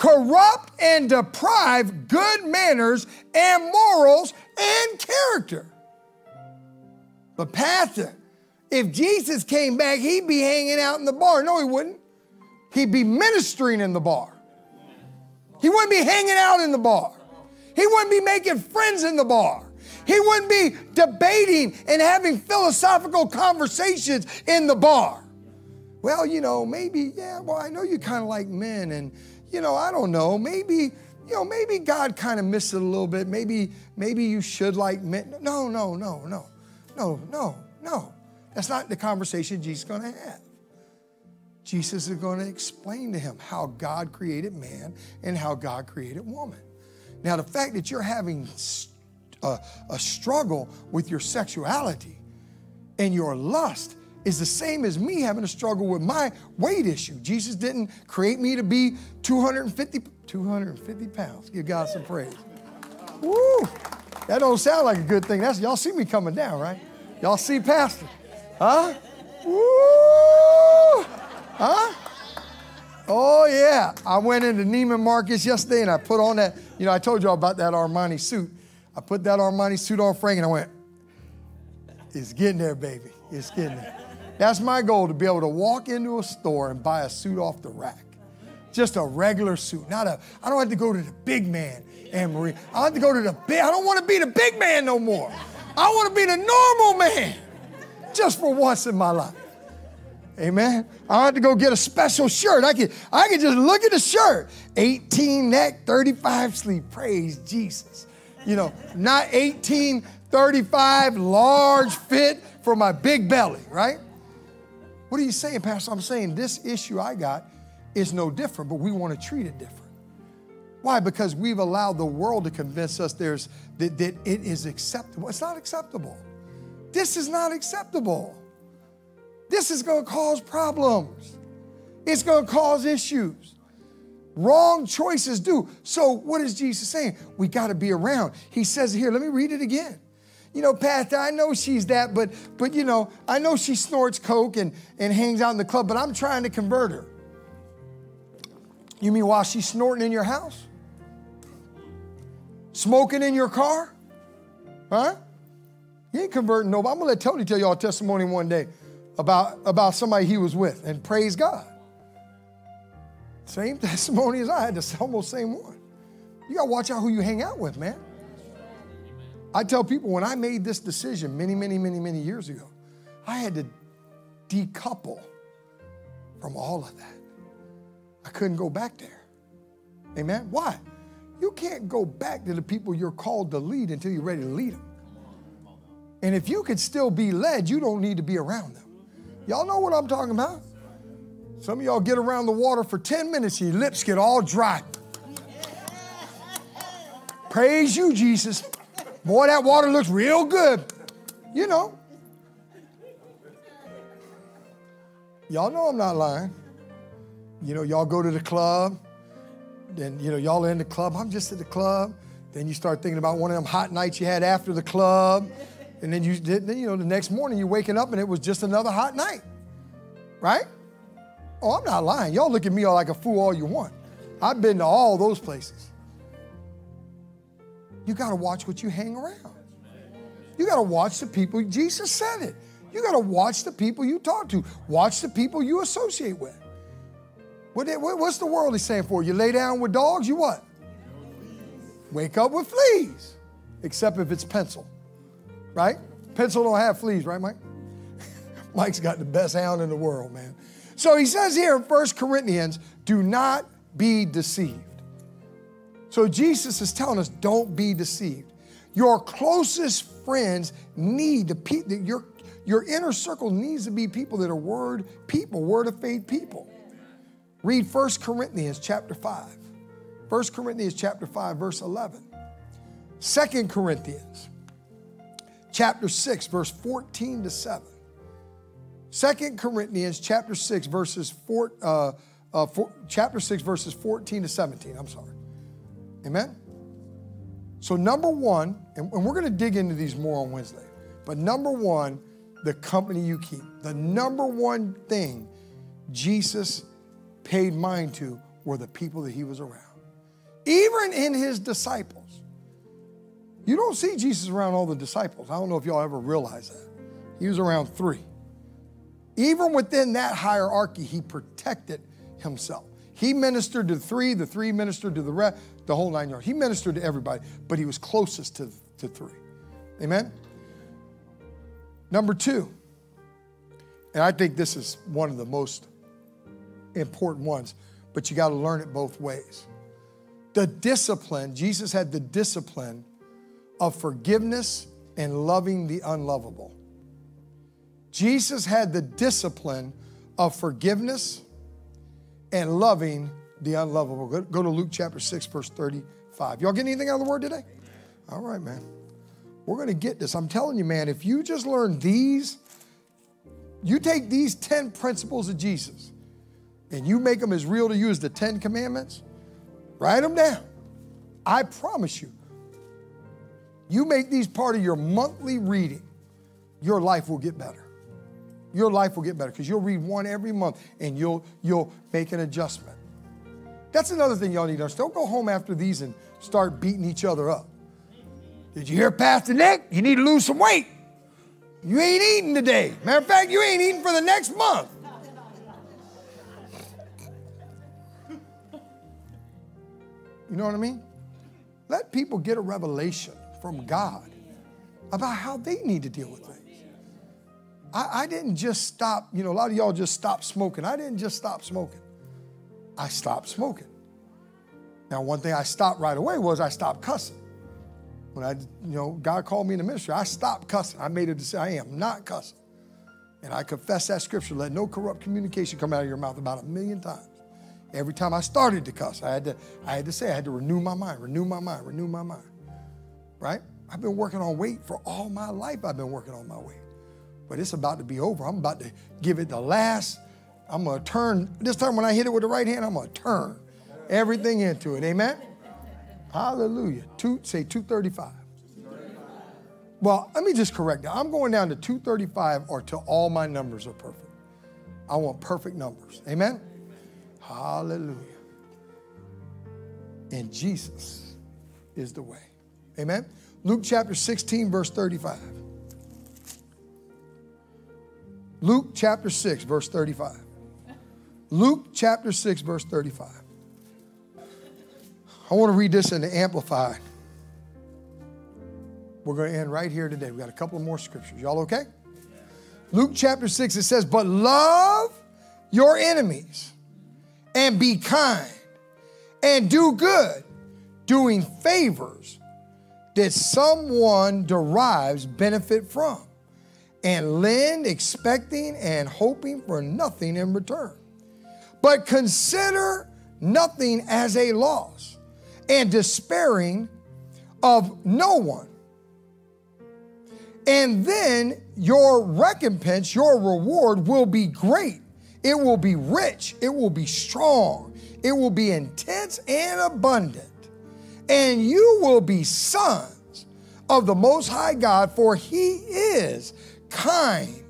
corrupt and deprive good manners and morals and character. But, Pastor, if Jesus came back, he'd be hanging out in the bar. No, he wouldn't. He'd be ministering in the bar. He wouldn't be hanging out in the bar. He wouldn't be making friends in the bar. He wouldn't be debating and having philosophical conversations in the bar. Well, you know, maybe, yeah, well, I know you kind of like men, and you know, I don't know, maybe, you know, maybe God kind of missed it a little bit. Maybe, maybe you should like men. No, no, no, no, no, no, no. That's not the conversation Jesus is going to have. Jesus is going to explain to him how God created man and how God created woman. Now, the fact that you're having a, a struggle with your sexuality and your lust is the same as me having a struggle with my weight issue. Jesus didn't create me to be 250, 250 pounds. Give God some praise. Woo! That don't sound like a good thing. That's y'all see me coming down, right? Y'all see Pastor. Huh? Woo! Huh? Oh yeah. I went into Neiman Marcus yesterday and I put on that, you know, I told y'all about that Armani suit. I put that Armani suit on Frank and I went, it's getting there, baby. It's getting there. That's my goal to be able to walk into a store and buy a suit off the rack. Just a regular suit. Not a, I don't have to go to the big man, Anne Marie. I have to go to the big, I don't want to be the big man no more. I want to be the normal man just for once in my life. Amen. I have to go get a special shirt. I can, I can just look at the shirt. 18 neck, 35 sleeve. Praise Jesus. You know, not 18, 35 large fit for my big belly, right? What are you saying, Pastor? I'm saying this issue I got is no different, but we want to treat it different. Why? Because we've allowed the world to convince us there's that, that it is acceptable. It's not acceptable. This is not acceptable. This is going to cause problems. It's going to cause issues. Wrong choices do. So, what is Jesus saying? We got to be around. He says here, let me read it again you know, Pastor, I know she's that, but but you know, I know she snorts coke and, and hangs out in the club, but I'm trying to convert her. You mean while she's snorting in your house? Smoking in your car? Huh? You ain't converting nobody. I'm gonna let Tony tell y'all testimony one day about, about somebody he was with, and praise God. Same testimony as I had, the almost same one. You gotta watch out who you hang out with, man. I tell people when I made this decision many, many, many, many years ago, I had to decouple from all of that. I couldn't go back there. Amen? Why? You can't go back to the people you're called to lead until you're ready to lead them. And if you could still be led, you don't need to be around them. Y'all know what I'm talking about? Some of y'all get around the water for 10 minutes, your lips get all dry. Praise you, Jesus. Boy, that water looks real good. You know. Y'all know I'm not lying. You know, y'all go to the club, then, you know, y'all in the club. I'm just at the club. Then you start thinking about one of them hot nights you had after the club. And then you did, you know, the next morning you're waking up and it was just another hot night. Right? Oh, I'm not lying. Y'all look at me like a fool all you want. I've been to all those places. You got to watch what you hang around. You got to watch the people. Jesus said it. You got to watch the people you talk to. Watch the people you associate with. What, what's the world is saying for you? Lay down with dogs, you what? Wake up with fleas, except if it's pencil, right? Pencil don't have fleas, right, Mike? Mike's got the best hound in the world, man. So he says here in 1 Corinthians, do not be deceived. So Jesus is telling us, don't be deceived. Your closest friends need to, pe- your, your inner circle needs to be people that are word people, word of faith people. Read 1 Corinthians chapter 5. 1 Corinthians chapter 5, verse 11. 2 Corinthians chapter 6, verse 14 to 7. 2 Corinthians chapter 6, verses 4, uh, uh, four, chapter 6, verses 14 to 17. I'm sorry. Amen? So, number one, and, and we're going to dig into these more on Wednesday, but number one, the company you keep. The number one thing Jesus paid mind to were the people that he was around. Even in his disciples. You don't see Jesus around all the disciples. I don't know if y'all ever realize that. He was around three. Even within that hierarchy, he protected himself. He ministered to three, the three ministered to the rest, the whole nine yards. He ministered to everybody, but he was closest to, to three. Amen? Number two, and I think this is one of the most important ones, but you got to learn it both ways. The discipline, Jesus had the discipline of forgiveness and loving the unlovable. Jesus had the discipline of forgiveness and loving the unlovable. Go, to Luke chapter 6, verse 35. Y'all get anything out of the word today? All right, man. We're going to get this. I'm telling you, man, if you just learn these, you take these 10 principles of Jesus and you make them as real to you as the 10 commandments, write them down. I promise you, you make these part of your monthly reading, your life will get better. Your life will get better because you'll read one every month and you'll, you'll make an adjustment. That's another thing y'all need to understand. Don't go home after these and start beating each other up. Did you hear Pastor Nick? You need to lose some weight. You ain't eating today. Matter of fact, you ain't eating for the next month. You know what I mean? Let people get a revelation from God about how they need to deal with things. I, I didn't just stop, you know, a lot of y'all just stopped smoking. I didn't just stop smoking. I stopped smoking. Now, one thing I stopped right away was I stopped cussing. When I, you know, God called me in the ministry, I stopped cussing. I made a decision, I am not cussing. And I confess that scripture, let no corrupt communication come out of your mouth about a million times. Every time I started to cuss, I had to, I had to say, I had to renew my mind, renew my mind, renew my mind. Right? I've been working on weight for all my life. I've been working on my weight. But it's about to be over. I'm about to give it the last I'm going to turn, this time when I hit it with the right hand, I'm going to turn everything into it. Amen? Hallelujah. Two, say 235. Well, let me just correct that. I'm going down to 235 or till all my numbers are perfect. I want perfect numbers. Amen? Hallelujah. And Jesus is the way. Amen? Luke chapter 16, verse 35. Luke chapter 6, verse 35. Luke chapter 6, verse 35. I want to read this in the Amplified. We're going to end right here today. We got a couple more scriptures. Y'all okay? Luke chapter 6, it says, But love your enemies and be kind and do good. doing favors that someone derives benefit from, and lend expecting and hoping for nothing in return. But consider nothing as a loss and despairing of no one. And then your recompense, your reward will be great. It will be rich. It will be strong. It will be intense and abundant. And you will be sons of the Most High God, for He is kind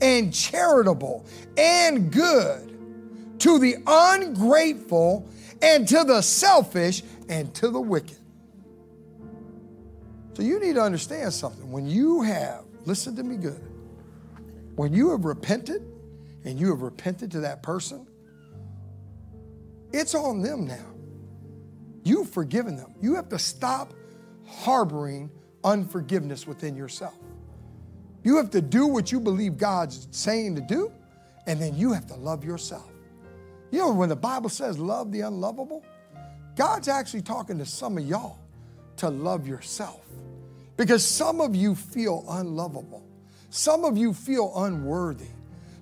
and charitable and good to the ungrateful and to the selfish and to the wicked. So you need to understand something. When you have, listen to me good, when you have repented and you have repented to that person, it's on them now. You've forgiven them. You have to stop harboring unforgiveness within yourself. You have to do what you believe God's saying to do, and then you have to love yourself. You know, when the Bible says love the unlovable, God's actually talking to some of y'all to love yourself. Because some of you feel unlovable. Some of you feel unworthy.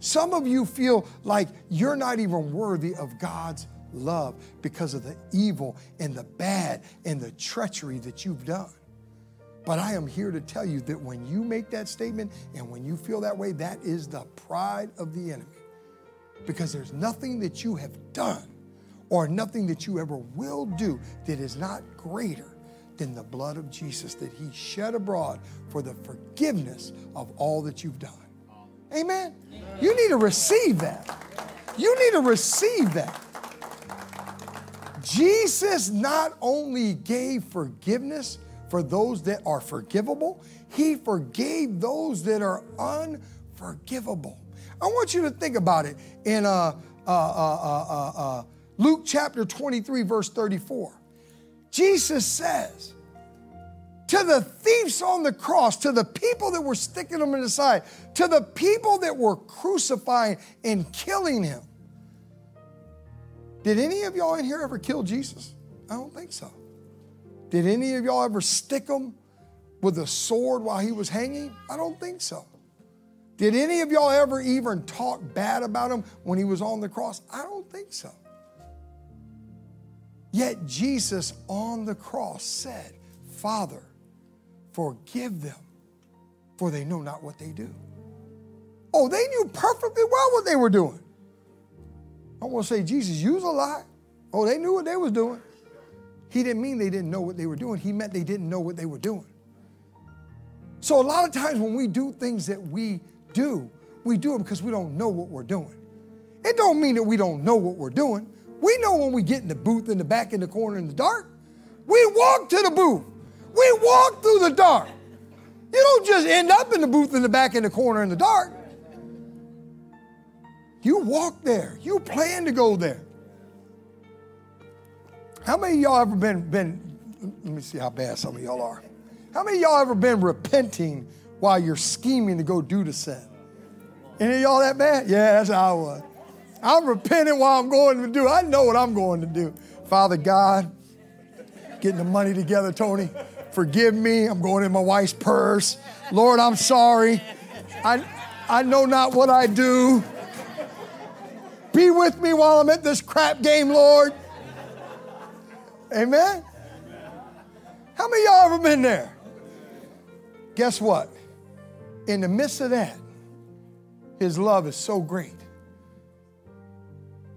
Some of you feel like you're not even worthy of God's love because of the evil and the bad and the treachery that you've done. But I am here to tell you that when you make that statement and when you feel that way, that is the pride of the enemy. Because there's nothing that you have done or nothing that you ever will do that is not greater than the blood of Jesus that he shed abroad for the forgiveness of all that you've done. Amen? You need to receive that. You need to receive that. Jesus not only gave forgiveness for those that are forgivable, he forgave those that are unforgivable. I want you to think about it in uh, uh, uh, uh, Luke chapter 23, verse 34. Jesus says, to the thieves on the cross, to the people that were sticking him in the side, to the people that were crucifying and killing him. Did any of y'all in here ever kill Jesus? I don't think so. Did any of y'all ever stick him with a sword while he was hanging? I don't think so. Did any of y'all ever even talk bad about him when he was on the cross? I don't think so. Yet Jesus on the cross said, Father, forgive them, for they know not what they do. Oh, they knew perfectly well what they were doing. I want to say, Jesus, use a lie. Oh, they knew what they was doing. He didn't mean they didn't know what they were doing. He meant they didn't know what they were doing. So a lot of times when we do things that we do, we do it because we don't know what we're doing. It don't mean that we don't know what we're doing. We know when we get in the booth in the back in the corner in the dark. We walk to the booth. We walk through the dark. You don't just end up in the booth in the back in the corner in the dark. You walk there. You plan to go there. How many y'all ever been, been, let me see how bad some of y'all are. How many y'all ever been repenting while you're scheming to go do the sin? Any of y'all that bad? Yeah, that's how I was. I'm repenting while I'm going to do. I know what I'm going to do. Father God, getting the money together, Tony. Forgive me. I'm going in my wife's purse. Lord, I'm sorry. I, I know not what I do. Be with me while I'm at this crap game, Lord. Amen. How many y'all ever been there? Guess what? In the midst of that, his love is so great.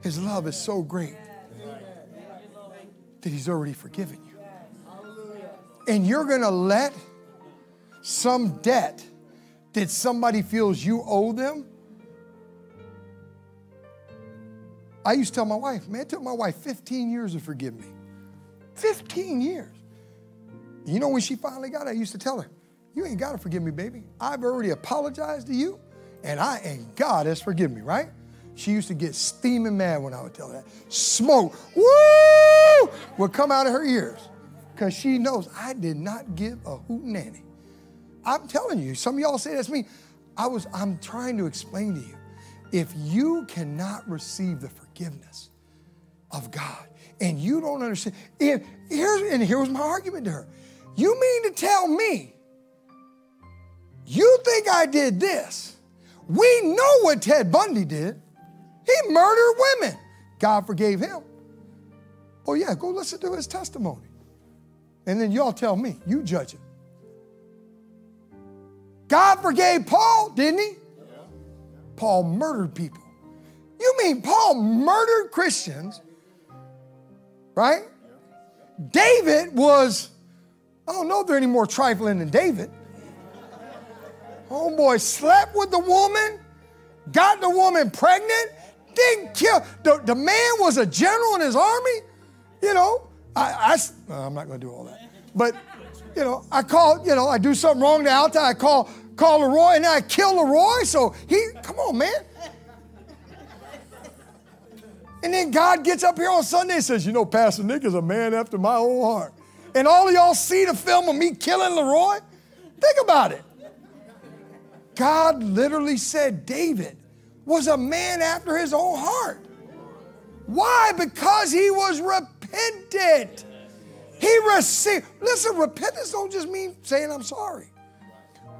His love is so great that he's already forgiven you and you're going to let some debt that somebody feels you owe them. I used to tell my wife, man, it took my wife 15 years to forgive me. 15 years. You know when she finally got it, I used to tell her, you ain't got to forgive me, baby. I've already apologized to you, and I and God has forgiven me, right? She used to get steaming mad when I would tell her that. Smoke, woo, would come out of her ears because she knows I did not give a hoot nanny. I'm telling you, some of y'all say that's me. I was, I'm trying to explain to you. If you cannot receive the forgiveness, of God. And you don't understand. And here's, and here was my argument to her. You mean to tell me you think I did this? We know what Ted Bundy did. He murdered women. God forgave him. Oh, yeah, go listen to his testimony. And then y'all tell me, you judge it. God forgave Paul, didn't he? Paul murdered people. You mean Paul murdered Christians, right? David was, I don't know if they're any more trifling than David. Homeboy slept with the woman, got the woman pregnant, didn't kill. The, the man was a general in his army. You know, I, I I'm not going to do all that. But, you know, I call, you know, I do something wrong to Alta, I call, call Leroy, and I kill Leroy. So he, come on, man. And then God gets up here on Sunday and says, You know, Pastor Nick is a man after my own heart. And all of y'all see the film of me killing Leroy? Think about it. God literally said David was a man after his own heart. Why? Because he was repentant. He received. Listen, repentance don't just mean saying I'm sorry.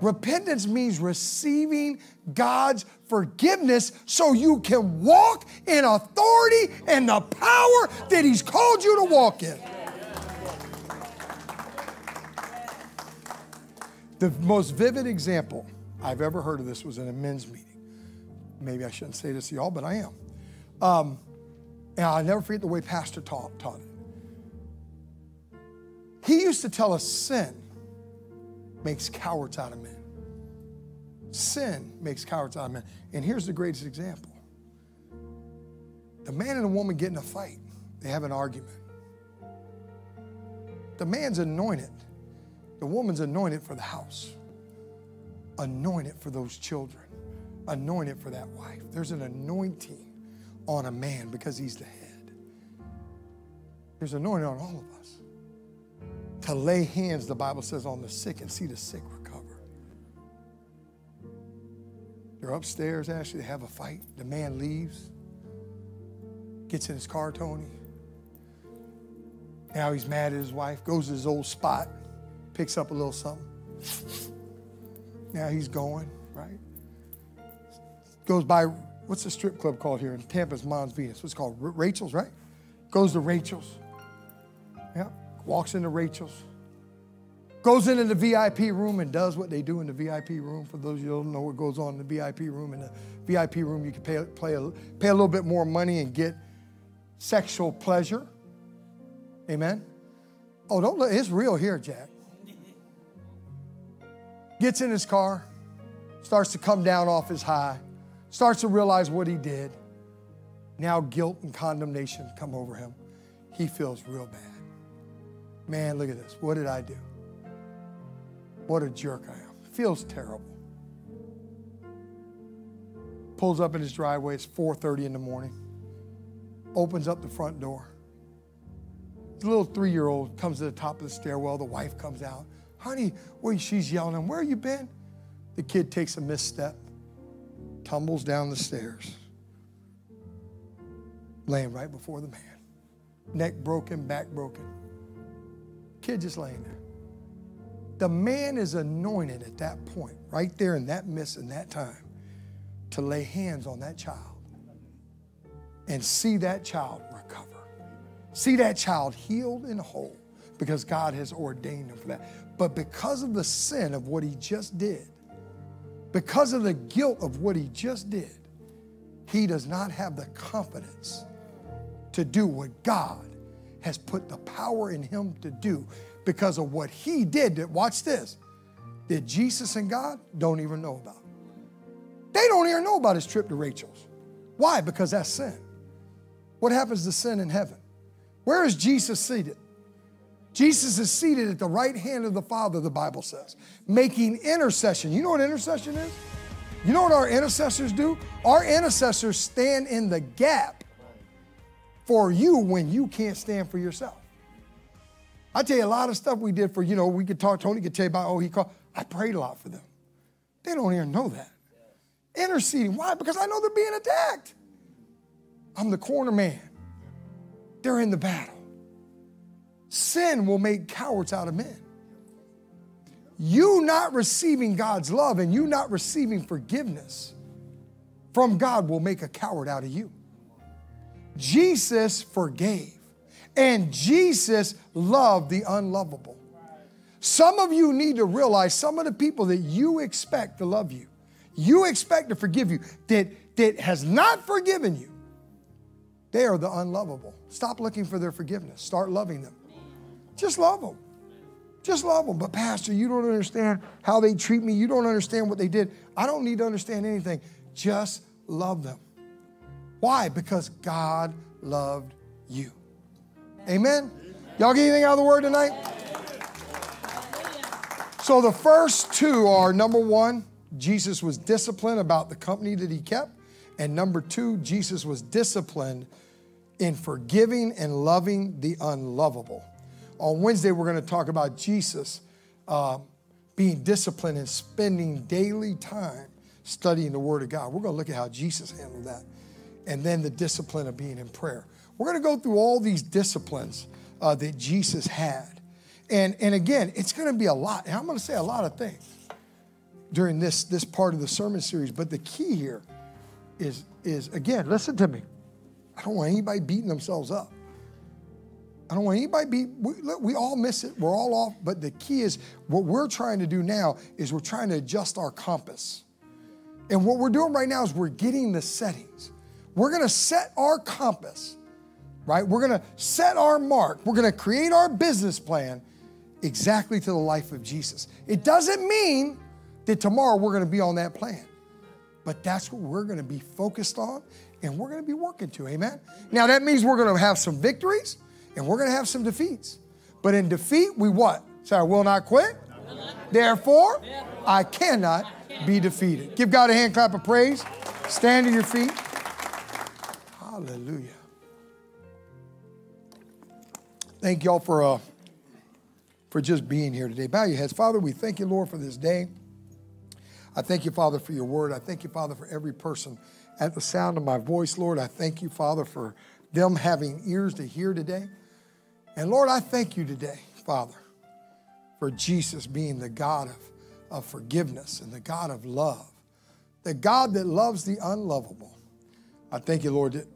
Repentance means receiving God's forgiveness so you can walk in authority and the power that He's called you to walk in. The most vivid example I've ever heard of this was in a men's meeting. Maybe I shouldn't say this to y'all, but I am. Um, and I'll never forget the way Pastor taught, taught it. He used to tell us sin makes cowards out of men. Sin makes cowards out of men. And here's the greatest example the man and the woman get in a fight, they have an argument. The man's anointed, the woman's anointed for the house anointed for those children, anointed for that wife. There's an anointing on a man because he's the head. There's anointing on all of us. To lay hands, the Bible says, on the sick and see the sick They're upstairs, actually, they have a fight. The man leaves, gets in his car, Tony. Now he's mad at his wife, goes to his old spot, picks up a little something now he's going, right? Goes by, what's the strip club called here in Tampa's Mons Venus? What's called? Rachel's, right? Goes to Rachel's. Yeah, walks into Rachel's. Goes into the VIP room and does what they do in the VIP room. For those of you who don't know what goes on in the VIP room, in the VIP room, you can pay, pay, a, pay a little bit more money and get sexual pleasure. Amen? Oh, don't let, it's real here, Jack gets in his car, starts to come down off his high, starts to realize what he did. Now guilt and condemnation come over him. He feels real bad. Man, look at this. What did I do? What a jerk I am. Feels terrible. Pulls up in his driveway. It's 4:30 in the morning. Opens up the front door. The little three-year-old comes to the top of the stairwell. The wife comes out. Honey, well, she's yelling at him, Where you been? The kid takes a misstep, tumbles down the stairs, laying right before the man. Neck broken, back broken. Kid just laying there. The man is anointed at that point, right there in that miss in that time, to lay hands on that child and see that child recover. See that child healed and whole because God has ordained him for that. But because of the sin of what he just did, because of the guilt of what he just did, he does not have the confidence to do what God has put the power in him to do because of what he did. that, Watch this. That Jesus and God don't even know about. They don't even know about his trip to Rachel's. Why? Because that's sin. What happens to sin in heaven? Where is Jesus seated? Jesus is seated at the right hand of the Father, the Bible says, making intercession. You know what intercession is? You know what our intercessors do? Our intercessors stand in the gap for you when you can't stand for yourself. I tell you a lot of stuff we did for, you know, we could talk, Tony could tell you about, oh, he called. I prayed a lot for them. They don't even know that. Interceding. Why? Because I know they're being attacked. I'm the corner man. they're in the battle. Sin will make cowards out of men. You not receiving God's love and you not receiving forgiveness from God will make a coward out of you. Jesus forgave, and Jesus loved the unlovable. Some of you need to realize some of the people that you expect to love you, you expect to forgive you, that, that has not forgiven you, they are the unlovable. Stop looking for their forgiveness. Start loving them. Just love them. Just love them. But, Pastor, you don't understand how they treat me. You don't understand what they did. I don't need to understand anything. Just love them. Why? Because God loved you. Amen? Y'all get anything out of the word tonight? So the first two are number one, Jesus was disciplined about the company that he kept. And number two, Jesus was disciplined in forgiving and loving the unlovable. On Wednesday, we're going to talk about Jesus uh, being disciplined and spending daily time studying the Word of God. We're going to look at how Jesus handled that. And then the discipline of being in prayer. We're going to go through all these disciplines uh, that Jesus had. And, and again, it's going to be a lot. And I'm going to say a lot of things during this, this part of the sermon series. But the key here is, is again, listen to me. I don't want anybody beating themselves up. I don't want anybody be, we, look, we all miss it. We're all off. But the key is what we're trying to do now is we're trying to adjust our compass. And what we're doing right now is we're getting the settings. We're going to set our compass, right? We're going to set our mark. We're going to create our business plan exactly to the life of Jesus. It doesn't mean that tomorrow we're going to be on that plan, but that's what we're going to be focused on and we're going to be working to. Amen. Now, that means we're going to have some victories and we're going to have some defeats. But in defeat, we what? Say, I will not quit. Therefore, I cannot be defeated. Give God a hand clap of praise. Stand to your feet. Hallelujah. Thank y'all for uh, for just being here today. Bow your heads. Father, we thank you, Lord, for this day. I thank you, Father, for your word. I thank you, Father, for every person at the sound of my voice, Lord. I thank you, Father, for them having ears to hear today. And Lord, I thank you today, Father, for Jesus being the God of, of forgiveness and the God of love, the God that loves the unlovable. I thank you, Lord, that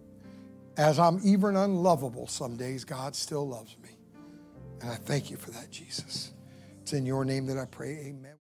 as I'm even unlovable some days, God still loves me. And I thank you for that, Jesus. It's in your name that I pray. Amen.